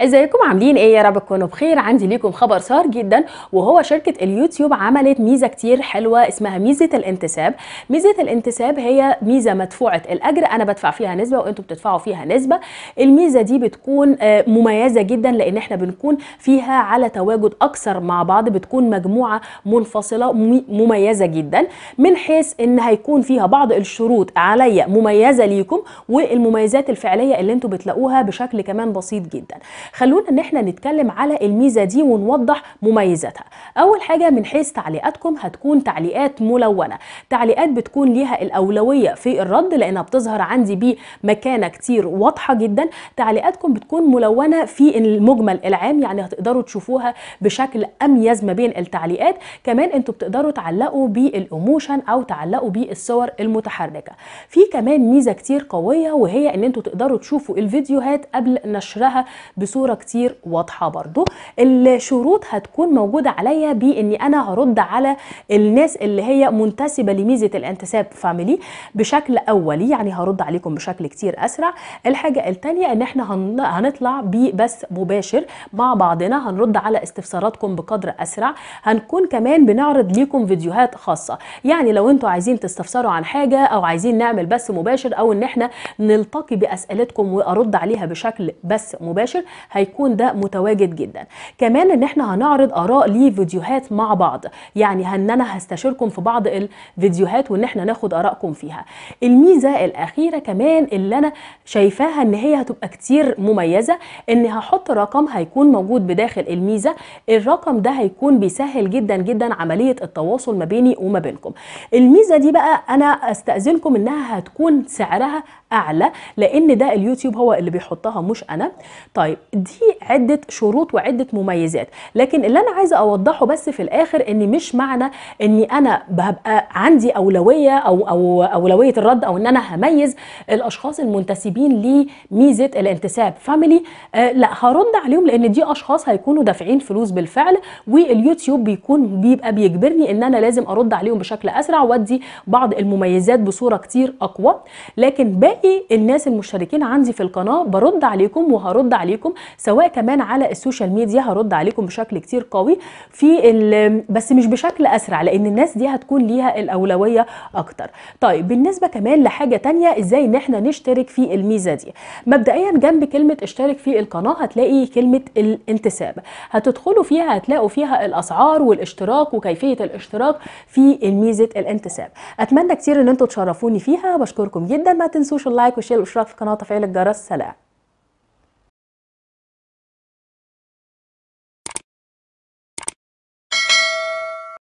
ازيكم؟ عاملين إيه؟ يا رب تكونوا بخير. عندي ليكم خبر صار جدا وهو شركة اليوتيوب عملت ميزة كتير حلوة اسمها ميزة الانتساب. ميزة الانتساب هي ميزة مدفوعة الأجر أنا بدفع فيها نسبة وأنتم بتدفعوا فيها نسبة. الميزة دي بتكون آه، مميزة جدا لأن إحنا بنكون فيها على تواجد أكثر مع بعض بتكون مجموعة منفصلة مم- مميزة جدا. من حيث إن هيكون فيها بعض الشروط عليا مميزة ليكم والمميزات الفعلية اللي أنتم بتلاقوها بشكل كمان بسيط جدا. خلونا ان إحنا نتكلم على الميزة دي ونوضح مميزاتها. أول حاجة من حيث تعليقاتكم هتكون تعليقات ملونة. تعليقات بتكون ليها الأولوية في الرد لأنها بتظهر عندي بمكانة كتير واضحة جدا. تعليقاتكم بتكون ملونة في المجمل العام يعني هتقدروا تشوفوها بشكل أميز ما بين التعليقات. كمان أنتوا بتقدروا تعلقوا بالايموشن أو تعلقوا بالصور المتحركة. في كمان ميزة كتير قوية وهي إن أنتوا تقدروا تشوفوا الفيديوهات قبل نشرها بصورة كتير واضحة برضو. الشروط هتكون موجودة عليا بإني أنا هرد على الناس اللي هي منتسبة لميزة الانتساب فاميلي بشكل أولي يعني هرد عليكم بشكل كتير أسرع. الحاجة الثانية إن إحنا هن- هنطلع ببث مباشر مع بعضنا هنرد على استفساراتكم بقدر أسرع. هنكون كمان بنعرض ليكم فيديوهات خاصة. يعني لو أنتوا عايزين تستفسروا عن حاجة أو عايزين نعمل بث مباشر أو إن إحنا نلتقي بأسئلتكم وأرد عليها بشكل بث مباشر هيكون ده متواجد جدا. كمان إن إحنا هنعرض آراء لفيديوهات مع بعض. يعني إن أنا هستشيركم في بعض الفيديوهات وإن إحنا ناخد آرائكم فيها. الميزة الأخيرة كمان اللي أنا شايفاها إن هي هتبقى كتير مميزة إن هحط رقم هيكون موجود بداخل الميزة. الرقم ده هيكون بيسهل جدا جدا عملية التواصل ما بيني وما بينكم. الميزة دي بقى أنا أستأذنكم إنها هتكون سعرها أعلى لأن ده اليوتيوب هو اللي بيحطها مش أنا. طيب دي عدة شروط وعدة مميزات. لكن اللي أنا عايزة أوضحه بس في الآخر إن مش معنى إني أنا ببقى عندي أولوية أو أو أولوية الرد أو إن أنا هميز الأشخاص المنتسبين لميزه الانتساب. فاميلي آه لا هرد عليهم لأن دي أشخاص هيكونوا دافعين فلوس بالفعل واليوتيوب بيكون بيبقى بيجبرني إن أنا لازم أرد عليهم بشكل أسرع وأدي بعض المميزات بصورة كتير أقوى. لكن باقي الناس المشتركين عندي في القناة برد عليكم وهرد عليكم سواء كمان على ال social media هرد عليكم بشكل كتير قوي. في بس مش بشكل أسرع لأن الناس دي هتكون ليها الأولوية أكتر. طيب بالنسبة كمان لحاجة تانية إزاي إن إحنا نشترك في الميزة دي؟ مبدئيا جنب كلمة اشترك في القناة هتلاقي كلمة الانتساب. هتدخلوا فيها هتلاقوا فيها الأسعار والاشتراك وكيفية الاشتراك في ميزه الانتساب. أتمنى كتير إن أنتوا تشرفوني فيها. بشكركم جدا. ما تنسوش ال like وال share والإشتراك في القناه وتفعيل الجرس. سلام.